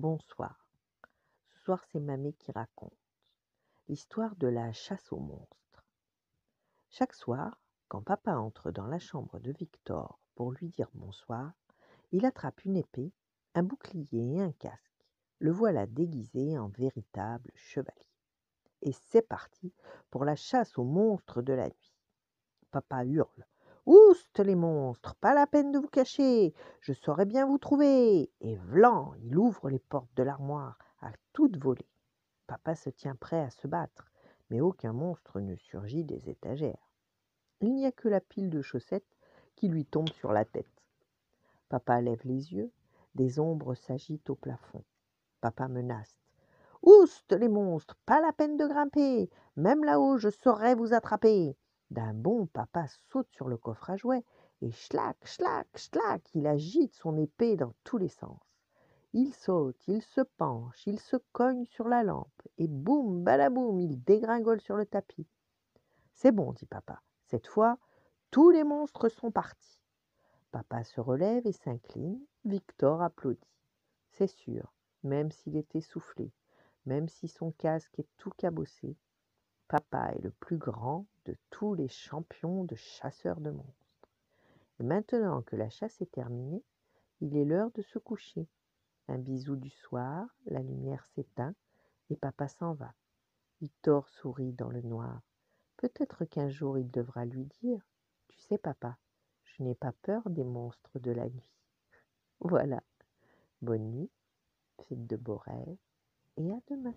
Bonsoir. Ce soir, c'est Mamé qui raconte l'histoire de la chasse aux monstres. Chaque soir, quand papa entre dans la chambre de Victor pour lui dire bonsoir, il attrape une épée, un bouclier et un casque. Le voilà déguisé en véritable chevalier. Et c'est parti pour la chasse aux monstres de la nuit. Papa hurle Oust les monstres, pas la peine de vous cacher, je saurais bien vous trouver. Et vlan, il ouvre les portes de l'armoire à toute volée. Papa se tient prêt à se battre, mais aucun monstre ne surgit des étagères. Il n'y a que la pile de chaussettes qui lui tombe sur la tête. Papa lève les yeux, des ombres s'agitent au plafond. Papa menace. Oust les monstres, pas la peine de grimper, même là-haut je saurais vous attraper. D'un bond, papa saute sur le coffre à jouets et schlac, schlac, schlac, il agite son épée dans tous les sens. Il saute, il se penche, il se cogne sur la lampe et boum, balaboum, il dégringole sur le tapis. C'est bon, dit papa. Cette fois, tous les monstres sont partis. Papa se relève et s'incline. Victor applaudit. C'est sûr, même s'il est essoufflé, même si son casque est tout cabossé, Papa est le plus grand de tous les champions de chasseurs de monstres. Et maintenant que la chasse est terminée, il est l'heure de se coucher. Un bisou du soir, la lumière s'éteint et papa s'en va. Victor sourit dans le noir. Peut-être qu'un jour il devra lui dire Tu sais, papa, je n'ai pas peur des monstres de la nuit. Voilà. Bonne nuit, faites de beaux rêves et à demain.